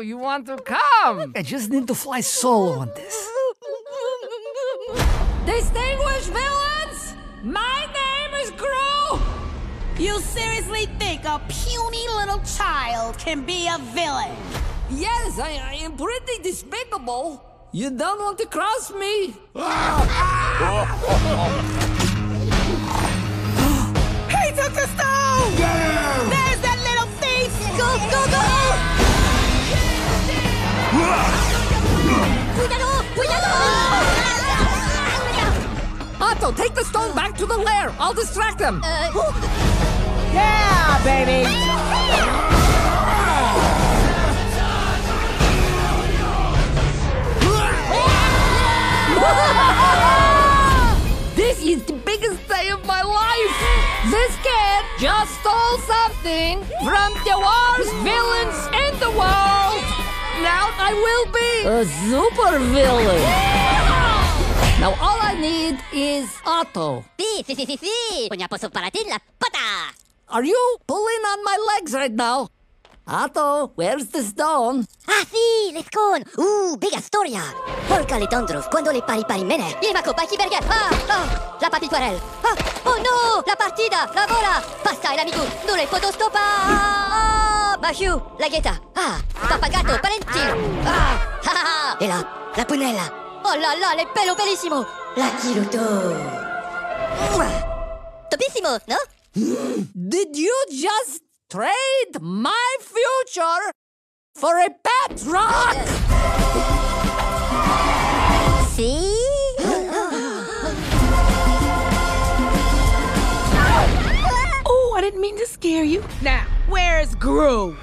Oh, you want to come? I just need to fly solo on this. Distinguished villains, my name is Gru. You seriously think a puny little child can be a villain? Yes, I, I am pretty despicable. You don't want to cross me? take the stone back to the lair. I'll distract them. Uh, yeah, baby! This is the biggest day of my life. This kid just stole something from the worst villains in the world. Now I will be a super villain. Now need is Otto. Sí, sí, sí, sí, sí. Una pozo para ti, la pata. Are you pulling on my legs right now? Otto, where's the stone? Ah, sì, let's go. Uh, big storia. Porca le tondros, quando le pari pari mene. Il maco, baki burger. Ah, ah, la papituarel. Ah, oh no, la partida, la vola. Pasta e l'amico, non le fotostopa. Ah, Mahiu, la ghetta. Ah, papagato, parenti. Ah, ah, ah. E là, la punella. Oh là là, le pelo bellissimo. La chiruto. Topissimo, no? Did you just trade my future for a pet rock? Sì? Oh, I didn't mean to scare you. Now, where's Gru?